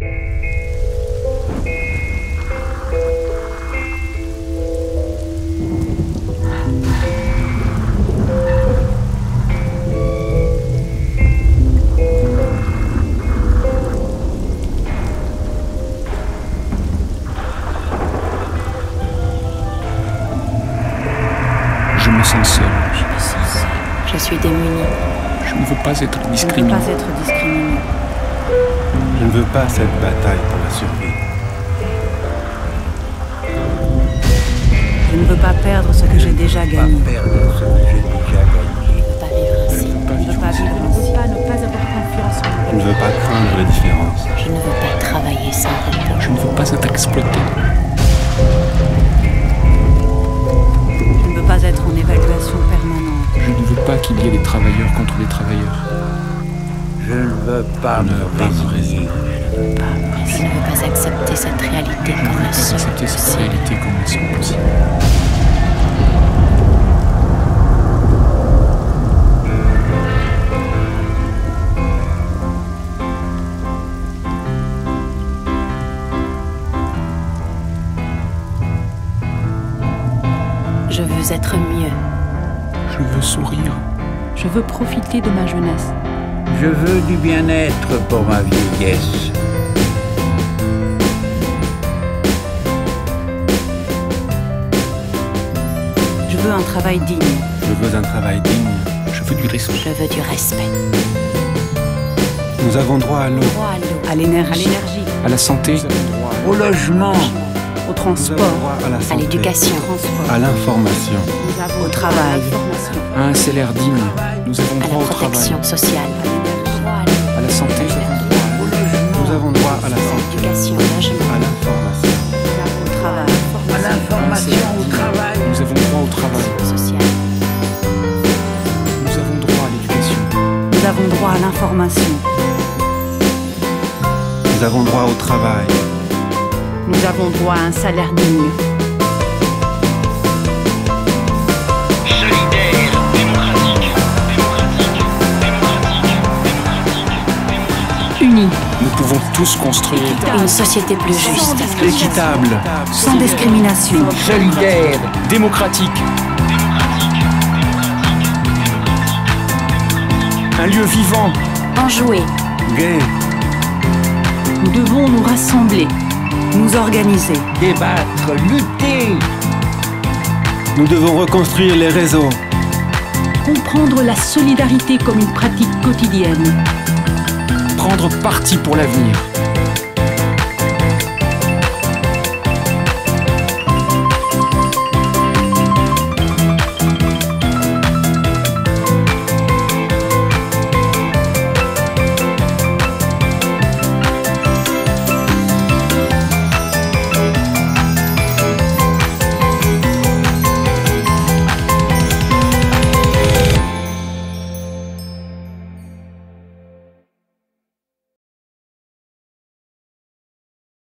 Je me sens seul. Je me sens seule. Je suis démunie. Je ne veux pas être Je ne veux discriminé. pas être discriminée. Je ne veux pas cette bataille pour la survie. Je ne veux pas perdre ce que j'ai déjà gagné. perdre ce que j'ai déjà gagné. Je ne veux pas vivre ainsi. Je ne veux pas ne veux pas ne pas avoir confiance en Je ne veux pas craindre les différences. Je ne veux pas travailler sans repos. Je ne veux pas être exploité. Je ne veux pas être en évaluation permanente. Je ne veux pas qu'il y ait des travailleurs contre des travailleurs. Je ne veux pas me veux résigner. Je ne veux pas accepter cette réalité Je ne comme veux la pas seule accepter cette réalité comme la seule possible. Je veux être mieux. Je veux sourire. Je veux profiter de ma jeunesse. Je veux du bien-être pour ma vieillesse. Je veux un travail digne. Je veux un travail digne. Je veux du respect. Je veux du respect. Nous avons droit à l'eau. À. À l'énergie. À la santé. Au logement, Au transport. à la À l'éducation. À l'information. Au travail. À un salaire digne. Nous avons À la droit au travail. protection sociale. Santé. Nous avons droit à la santé. À l'information. Au travail. à l'information, au travail. Nous avons droit au travail. Nous avons droit à l'éducation. Nous avons droit à l'information. Nous avons droit au travail. Nous avons droit à un salaire digne. Unis. Nous pouvons tous construire Une société plus juste. Équitable. Sans discrimination. Solidaire, démocratique. Un lieu vivant. Enjoué. Gay. Nous devons nous rassembler. Nous organiser. débattre, lutter. Nous devons reconstruire les réseaux. Comprendre la solidarité comme une pratique quotidienne prendre parti pour l'avenir.